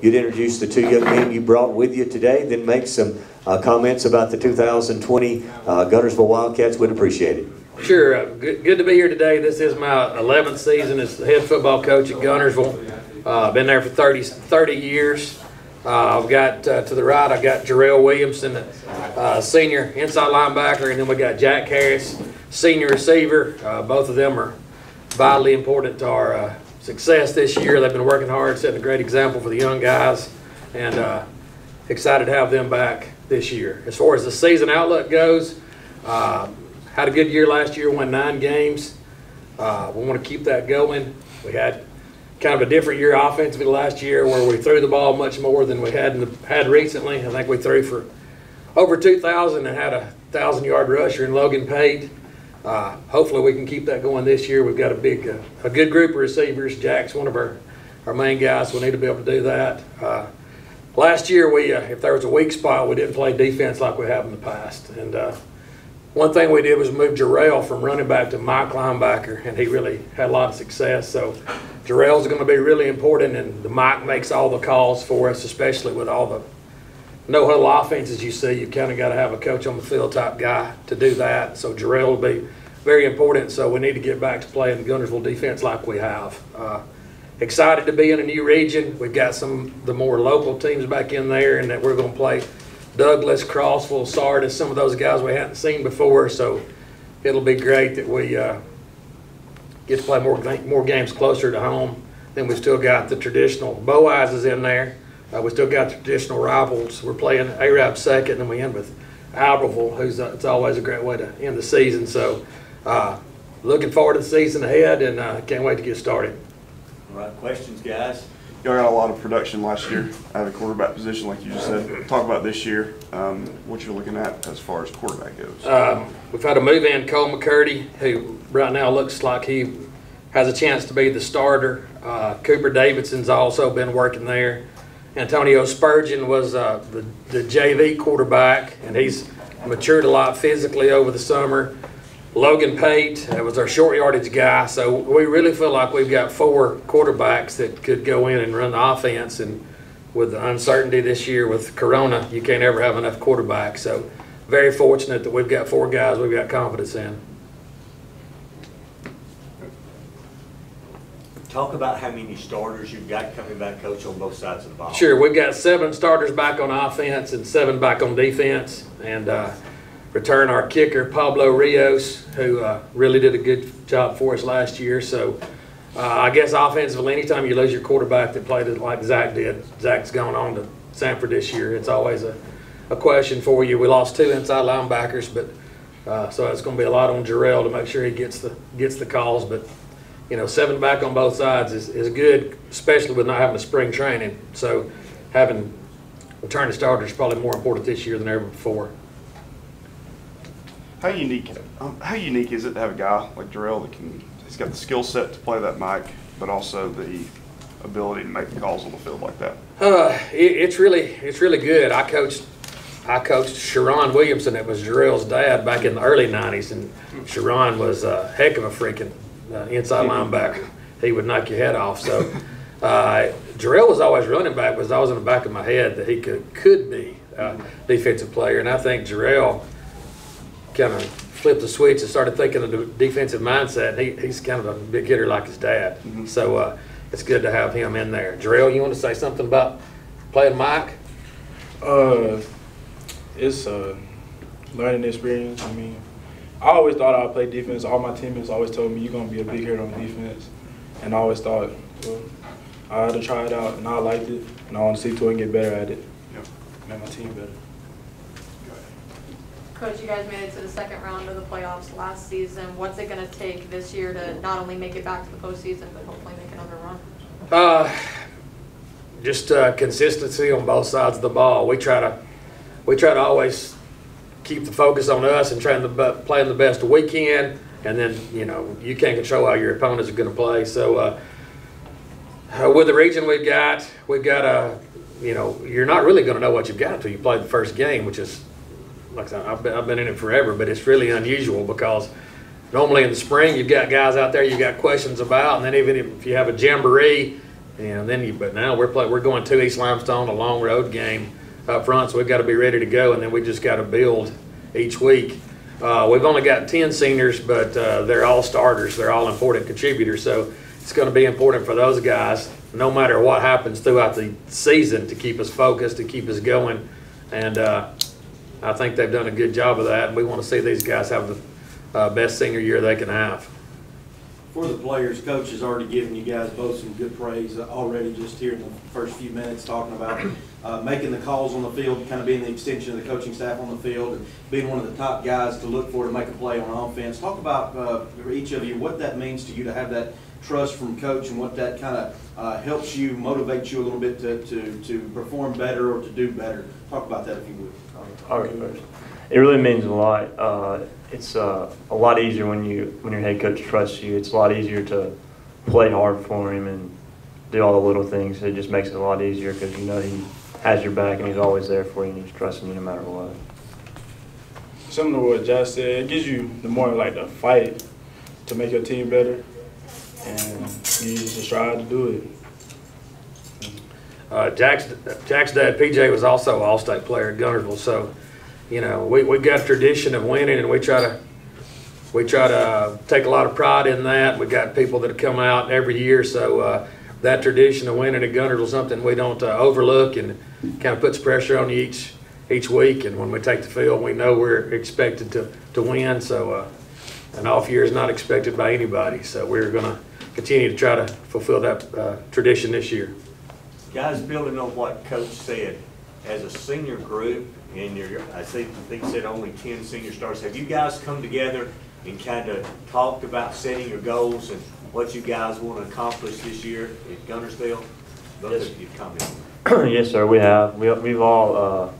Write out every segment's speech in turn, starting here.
you'd introduce the two young men you brought with you today, then make some uh, comments about the 2020 uh, Guntersville Wildcats. We'd appreciate it. Sure. Uh, good, good to be here today. This is my 11th season as head football coach at Guntersville. Uh, been there for 30, 30 years. Uh, I've got uh, to the right, I've got Jarrell Williamson, uh, senior inside linebacker, and then we got Jack Harris, senior receiver. Both of them are vitally important to our success this year. They've been working hard, setting a great example for the young guys, and uh, excited to have them back this year. As far as the season outlook goes, uh, had a good year last year, won nine games. Uh, we want to keep that going. We had kind of a different year offensively last year where we threw the ball much more than we had the, had recently. I think we threw for over 2,000 and had a 1,000 yard rusher in Logan Pate. Uh, hopefully we can keep that going this year. We've got a big, uh, a good group of receivers. Jack's one of our, our main guys. We need to be able to do that. Uh, last year, we uh, if there was a weak spot, we didn't play defense like we have in the past. And uh, one thing we did was move Jarrell from running back to Mike linebacker, and he really had a lot of success. So Jarrell's going to be really important, and the Mike makes all the calls for us, especially with all the no huddle offenses you see. You've kind of got to have a coach on the field type guy to do that. So Jarrell will be very important. So we need to get back to playing the Guntersville defense like we have. Uh, excited to be in a new region. We've got some the more local teams back in there, and that we're going to play Douglas, Crossville, Sardis, some of those guys we hadn't seen before. So it'll be great that we uh, get to play more more games closer to home. Then we still got the traditional Boaz is in there. Uh, we still got the traditional rivals. We're playing Arab second, and we end with Albertville, who's uh, it's always a great way to end the season. So, uh, looking forward to the season ahead, and uh, can't wait to get started. All right, questions, guys? Y'all got a lot of production last year at the quarterback position, like you just said. Talk about this year, um, what you're looking at as far as quarterback goes. Um, we've had a move in Cole McCurdy, who right now looks like he has a chance to be the starter. Uh, Cooper Davidson's also been working there. Antonio Spurgeon was uh, the, the JV quarterback, and he's matured a lot physically over the summer. Logan Pate was our short yardage guy, so we really feel like we've got four quarterbacks that could go in and run the offense. And with the uncertainty this year with Corona, you can't ever have enough quarterbacks. So very fortunate that we've got four guys we've got confidence in. Talk about how many starters you've got coming back, coach, on both sides of the ball. Sure, we've got seven starters back on offense and seven back on defense. And uh, return our kicker, Pablo Rios, who uh, really did a good job for us last year. So uh, I guess offensively, anytime you lose your quarterback that played it like Zach did, Zach's gone on to Sanford this year. It's always a, a question for you. We lost two inside linebackers, but uh, so it's going to be a lot on Jarrell to make sure he gets the gets the calls. But you know, seven back on both sides is, is good, especially with not having a spring training. So having returning starters is probably more important this year than ever before. How unique, um, how unique is it to have a guy like Jarrell that can, he's got the skill set to play that mic, but also the ability to make the calls on the field like that? Uh, it, it's really it's really good. I coached I coached Sharon Williamson. That was Jarrell's dad back in the early '90s, and Sharon was a heck of a freaking uh, inside linebacker. He would knock your head off. So uh, Jarrell was always running back, was always in the back of my head that he could could be a defensive player, and I think Jarrell kind of flipped the switch and started thinking of the defensive mindset. He, he's kind of a big hitter like his dad. So uh, it's good to have him in there. Jarrell, you want to say something about playing Mike? Uh, it's a learning experience. I mean, I always thought I'd play defense. All my teammates always told me you're gonna be a big hitter on defense, and I always thought, well, I had to try it out, and I liked it, and I want to see to it and get better at it. Yep. Make my team better. Coach, you guys made it to the second round of the playoffs last season. What's it going to take this year to not only make it back to the postseason, but hopefully make another run? Uh, just uh, consistency on both sides of the ball. We try to we try to always keep the focus on us and trying to play the best we can. And then you know you can't control how your opponents are going to play. So uh, uh, with the region we've got, we've got a you know you're not really going to know what you've got until you play the first game, which is like I I've been, been in it forever, but it's really unusual because normally in the spring you've got guys out there you've got questions about, and then even if you have a jamboree and then you, but now we're play, we're going to East Limestone, a long road game up front, so we've got to be ready to go, and then we just got to build each week. Uh, we've only got ten seniors, but, uh, they're all starters, they're all important contributors, so it's gonna be important for those guys, no matter what happens throughout the season, to keep us focused, to keep us going. And, uh, I think they've done a good job of that, and we wanna see these guys have the, uh, best senior year they can have. For the players, coach has already given you guys both some good praise already just here in the first few minutes, talking about uh, making the calls on the field, kind of being the extension of the coaching staff on the field, and being one of the top guys to look for to make a play on offense. Talk about, uh, each of you, what that means to you to have that trust from coach and what that kind of uh, helps you, motivates you a little bit to, to, to perform better or to do better. Talk about that if you would. I'll go first. It really means a lot. Uh, it's uh, a lot easier when you when your head coach trusts you. It's a lot easier to play hard for him and do all the little things. It just makes it a lot easier because you know he has your back and he's always there for you and he's trusting you no matter what. Similar to what Josh said, it gives you the more like the fight to make your team better, and you just strive to do it. Uh, Jack's, Jack's dad, PJ, was also an All-State player at Guntersville, so, you know, we, we got a tradition of winning, and we try to, we try to uh, take a lot of pride in that. We got people that come out every year, so uh, that tradition of winning at Guntersville is something we don't uh, overlook, and kind of puts pressure on you each, each week, and when we take the field, we know we're expected to, to win, so uh, an off year is not expected by anybody, so we're gonna continue to try to fulfill that uh, tradition this year. Guys, building on what Coach said, as a senior group, and you're, I see, I think you said only ten senior stars, have you guys come together and kind of talked about setting your goals and what you guys want to accomplish this year at Guntersville? Both of you comment. yes, sir. We have. We, we've all. Uh,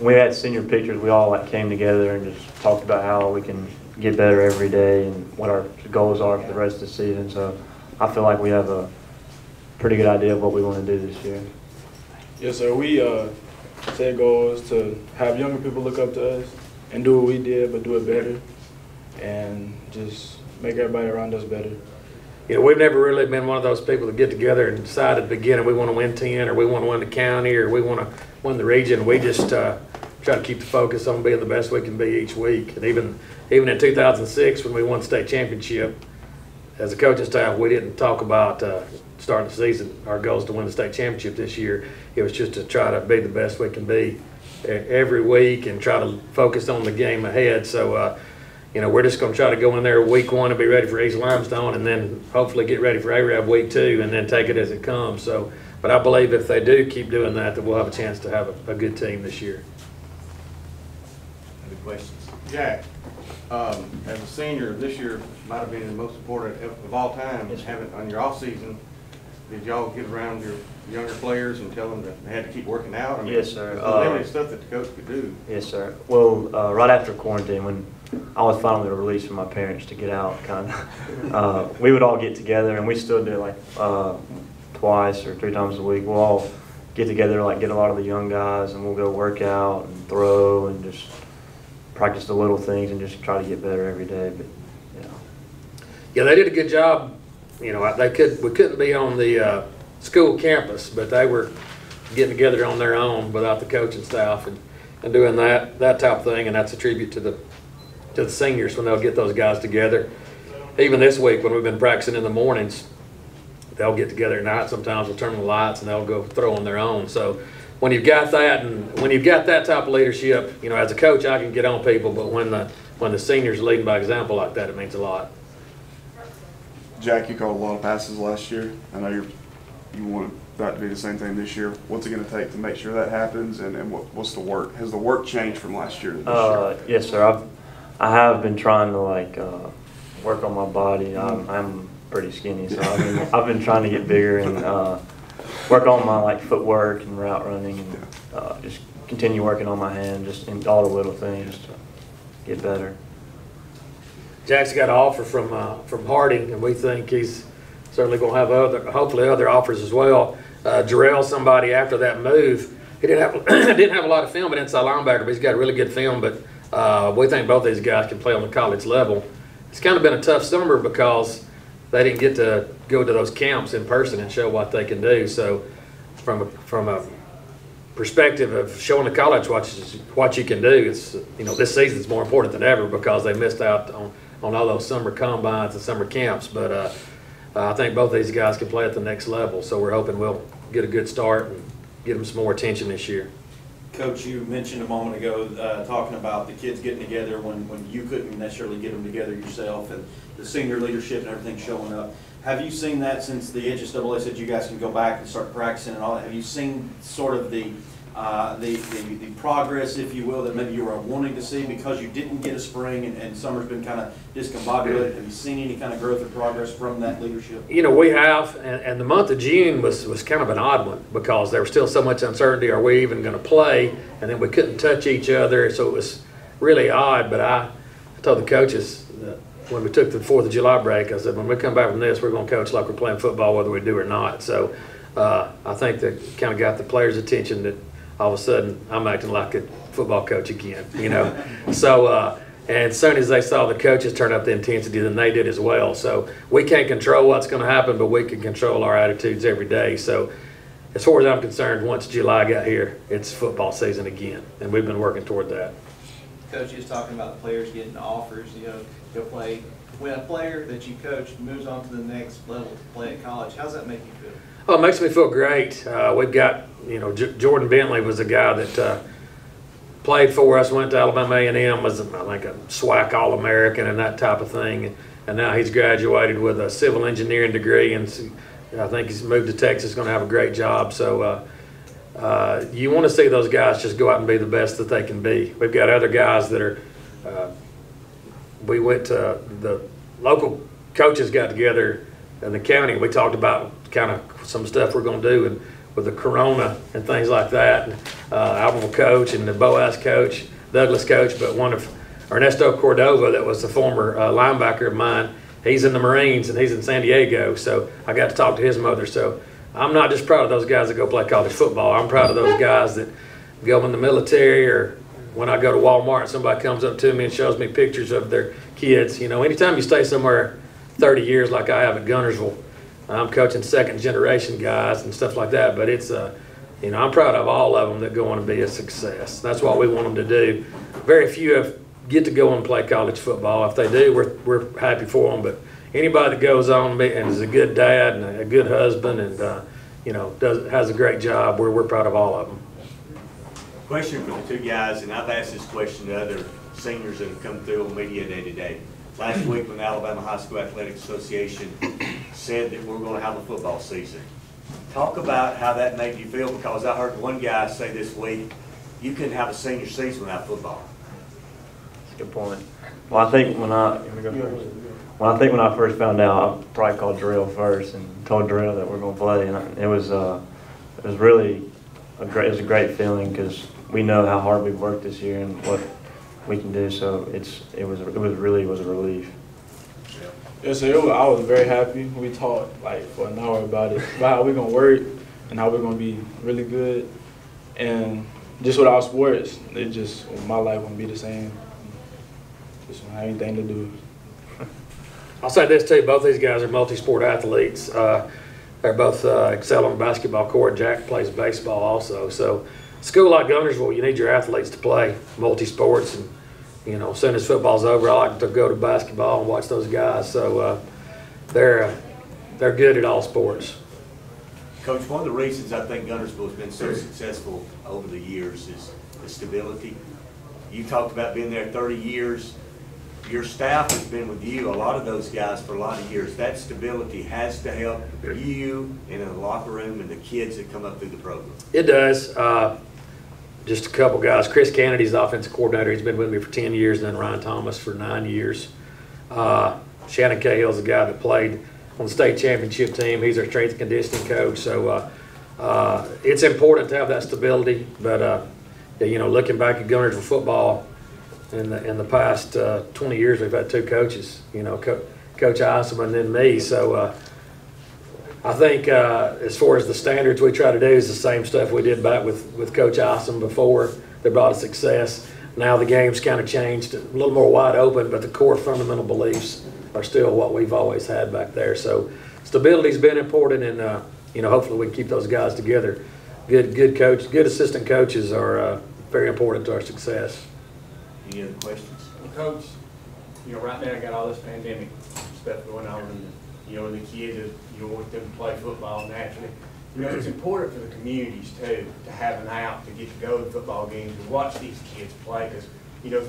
we had senior pictures. We all like came together and just talked about how we can get better every day and what our goals are for the rest of the season. So I feel like we have a pretty good idea of what we want to do this year. Yes, sir. We uh, set goals to have younger people look up to us and do what we did, but do it better, and just make everybody around us better. You know, we've never really been one of those people that get together and decide at the beginning, we want to win ten, or we want to win the county, or we want to win the region. We just, uh, try to keep the focus on being the best we can be each week. And even, even in two thousand six, when we won state championship, as a coaching staff, we didn't talk about, uh, starting the season, our goal is to win the state championship this year. It was just to try to be the best we can be every week and try to focus on the game ahead. So, uh, you know, we're just gonna try to go in there week one and be ready for East Limestone and then hopefully get ready for Arab week two and then take it as it comes. So, but I believe if they do keep doing that, that we'll have a chance to have a, a good team this year. Any questions? Jack, um, as a senior, this year might have been the most important of of all time, is having, on your off-season, did y'all get around your younger players and tell them that they had to keep working out? I mean, Yes, sir. there's Uh, stuff that the coach could do. Yes, sir. Well, uh, right after quarantine, when I was finally released from my parents to get out, kind of, uh, we would all get together, and we still do like uh, twice or three times a week. We'll all get together, like get a lot of the young guys, and we'll go work out and throw and just practice the little things and just try to get better every day. But yeah, Yeah, they did a good job. You know, they could, we couldn't be on the, uh, school campus, but they were getting together on their own without the coaching staff and, and doing that, that type of thing. And that's a tribute to the, to the seniors when they'll get those guys together. Even this week, when we've been practicing in the mornings, they'll get together at night. Sometimes we'll turn on the lights and they'll go throw on their own. So when you've got that and when you've got that type of leadership, you know, as a coach, I can get on people, but when the, when the seniors are leading by example like that, it means a lot. Jack, you caught a lot of passes last year. I know you're, you want that to be the same thing this year. What's it gonna take to make sure that happens and, and what, what's the work? Has the work changed from last year to this year? uh, yes, sir. I've I have been trying to like uh, work on my body. I'm, I'm pretty skinny, so I've been, I've been trying to get bigger and uh, work on my like footwork and route running and uh, just continue working on my hand, just in all the little things to get better. Jack's got an offer from, uh, from Harding, and we think he's certainly gonna have other, hopefully other offers as well. Uh, Jarrell, somebody after that move, he didn't have, didn't have a lot of film at inside linebacker, but he's got really good film, but, uh, we think both these guys can play on the college level. It's kind of been a tough summer because they didn't get to go to those camps in person and show what they can do. So from a, from a perspective of showing the college what you, what you can do, it's, you know, this season's more important than ever because they missed out on, on all those summer combines and summer camps. But, uh, I think both these guys can play at the next level, so we're hoping we'll get a good start and get them some more attention this year. Coach, you mentioned a moment ago, uh, talking about the kids getting together when, when you couldn't necessarily get them together yourself and the senior leadership and everything showing up. Have you seen that since the NCAA said you guys can go back and start practicing and all that? Have you seen sort of the, uh, the, the, the progress, if you will, that maybe you were wanting to see because you didn't get a spring and, and summer's been kind of discombobulated? Have you seen any kind of growth or progress from that leadership? You know, we have, and, and the month of June was, was kind of an odd one because there was still so much uncertainty. Are we even going to play? And then we couldn't touch each other, so it was really odd. But I, I told the coaches that when we took the Fourth of July break, I said, when we come back from this, we're going to coach like we're playing football, whether we do or not. So uh, I think that kind of got the players' attention that all of a sudden I'm acting like a football coach again, you know. so uh, and as soon as they saw the coaches turn up the intensity, then they did as well. So we can't control what's going to happen, but we can control our attitudes every day. So as far as I'm concerned, once July got here, it's football season again, and we've been working toward that. Coach is talking about the players getting offers, you know, to play. When a player that you coach moves on to the next level to play at college, how's that make you feel? Oh, it makes me feel great. Uh, we've got, you know, J- Jordan Bentley was a guy that uh, played for us, went to Alabama A&M, was I think a SWAC All-American and that type of thing. And now he's graduated with a civil engineering degree, and I think he's moved to Texas, going to have a great job. So uh, uh, you want to see those guys just go out and be the best that they can be. We've got other guys that are. Uh, we went to the local coaches got together in the county. We talked about kind of some stuff we're going to do and with the corona and things like that. And, uh, coach and the Boaz coach, Douglas coach, but one of Ernesto Cordova, that was the former uh, linebacker of mine. He's in the Marines and he's in San Diego. So I got to talk to his mother. So I'm not just proud of those guys that go play college football. I'm proud of those guys that go in the military or when I go to Walmart, and somebody comes up to me and shows me pictures of their kids. You know, anytime you stay somewhere 30 years like I have at Guntersville, I'm coaching second generation guys and stuff like that. But it's, uh, you know, I'm proud of all of them that go on to be a success. That's what we want them to do. Very few have, get to go and play college football. If they do, we're, we're happy for them. But anybody that goes on and is a good dad and a good husband and, uh, you know, does, has a great job, we're, we're proud of all of them. Question for the two guys, and I've asked this question to other seniors that have come through on media day today. Last week, when the Alabama High School Athletic Association said that we're gonna have a football season, talk about how that made you feel, because I heard one guy say this week, you couldn't have a senior season without football. That's a good point. Well, I think when I, well, I think when I first found out, I probably called Drill first and told Drill that we're gonna play, and it was, uh, it was really a great, it was a great feeling, because we know how hard we've worked this year and what we can do, so it's, it was, it was really, was a relief. Yeah, so it I was very happy. We talked like for an hour about it, about how we're gonna work and how we're gonna be really good. And just with our sports, it just my life won't be the same. Just don't have anything to do. I'll say this too, both these guys are multi-sport athletes. Uh, they're both uh, excel on the basketball court. Jack plays baseball also. So, school like Guntersville, you need your athletes to play multi-sports. And you know, as soon as football's over, I like to go to basketball and watch those guys. So uh, they're uh, they're good at all sports. Coach, one of the reasons I think Guntersville's been so successful over the years is the stability. You talked about being there thirty years. Your staff has been with you, a lot of those guys for a lot of years. That stability has to help you and in the locker room and the kids that come up through the program. It does. Uh, just a couple guys. Chris Kennedy's the offensive coordinator. He's been with me for 10 years, and then Ryan Thomas for nine years. Uh, Shannon Cahill's the guy that played on the state championship team. He's our strength and conditioning coach. So uh, uh, it's important to have that stability. But, uh, you know, looking back at Guntersville football, in the, in the past uh, 20 years, we've had two coaches, you know, Co- Coach Isom and then me. So uh, I think uh, as far as the standards we try to do is the same stuff we did back with, with Coach Isom before that brought us success. Now the game's kind of changed, a little more wide open, but the core fundamental beliefs are still what we've always had back there. So stability's been important, and uh, you know, hopefully we can keep those guys together. Good, good coach, good assistant coaches are uh, very important to our success. Any other questions? Well, Coach, you know, right now I got all this pandemic stuff going on, and, you know, the kids, you want them to play football naturally. You know, it's important for the communities too, to have an out to get to go to football games and watch these kids play, because, you know,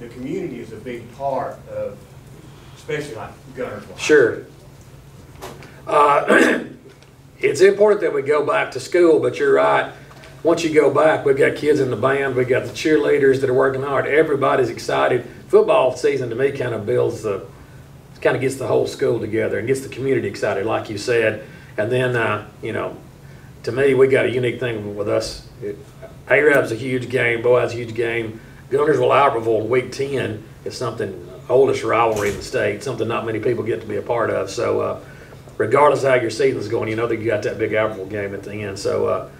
the, community is a big part of, especially like Guntersville. Sure. Uh, It's important that we go back to school, but you're right. Once you go back, we've got kids in the band, we've got the cheerleaders that are working hard. Everybody's excited. Football season to me kind of builds the, kind of gets the whole school together and gets the community excited, like you said. And then, uh, you know, to me, we got a unique thing with us. Arab's a huge game, Boaz a huge game. Guntersville, Albertville, week ten is something, oldest rivalry in the state, something not many people get to be a part of. So, uh, regardless of how your season's going, you know that you got that big Albertville game at the end. So, uh,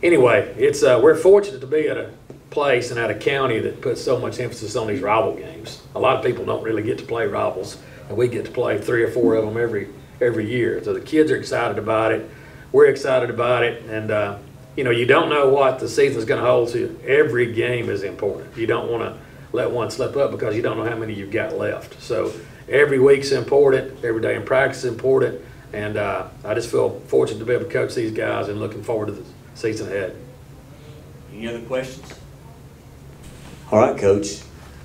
anyway, it's, uh, we're fortunate to be at a place and at a county that puts so much emphasis on these rival games. A lot of people don't really get to play rivals, and we get to play three or four of them every, every year. So the kids are excited about it. We're excited about it, and, uh, you know, you don't know what the season's gonna hold, so every game is important. You don't wanna let one slip up because you don't know how many you've got left. So every week's important, every day in practice is important, and, uh, I just feel fortunate to be able to coach these guys and looking forward to the season ahead. Any other questions? All right, Coach.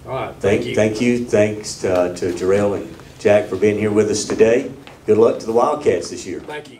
All right, thank you. Thank you. Thanks uh, to Jarrell and Jack for being here with us today. Good luck to the Wildcats this year. Thank you.